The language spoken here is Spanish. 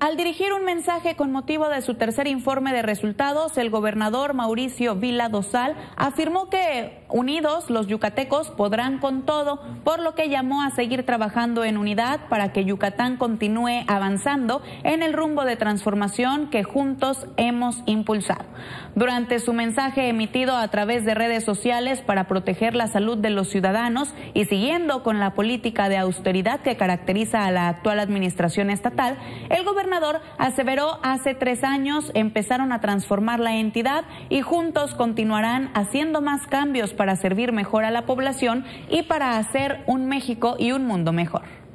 Al dirigir un mensaje con motivo de su tercer informe de resultados, el gobernador Mauricio Vila Dosal afirmó que unidos los yucatecos podrán con todo, por lo que llamó a seguir trabajando en unidad para que Yucatán continúe avanzando en el rumbo de transformación que juntos hemos impulsado. Durante su mensaje emitido a través de redes sociales para proteger la salud de los ciudadanos y siguiendo con la política de austeridad que caracteriza a la actual administración estatal, el gobernador aseveró hace tres años empezaron a transformar la entidad y juntos continuarán haciendo más cambios para servir mejor a la población y para hacer un México y un mundo mejor.